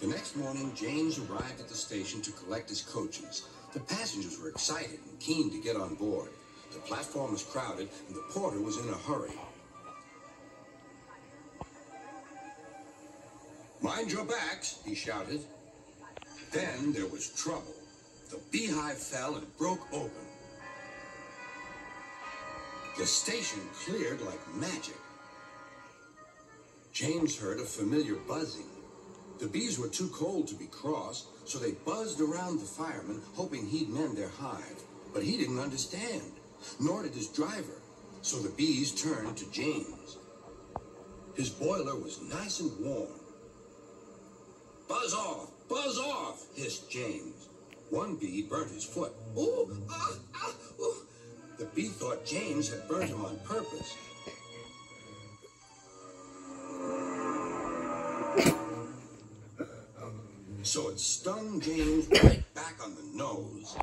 The next morning, James arrived at the station to collect his coaches. The passengers were excited and keen to get on board. The platform was crowded, and the porter was in a hurry. Mind your backs, he shouted. Then there was trouble. The beehive fell and broke open. The station cleared like magic. James heard a familiar buzzing. The bees were too cold to be cross, so they buzzed around the fireman, hoping he'd mend their hive. But he didn't understand, nor did his driver, so the bees turned to James. His boiler was nice and warm. Buzz off! Buzz off! hissed James. One bee burnt his foot. Ooh! Ah! Ah! Ooh! The bee thought James had burnt him on purpose. So it stung James right back on the nose.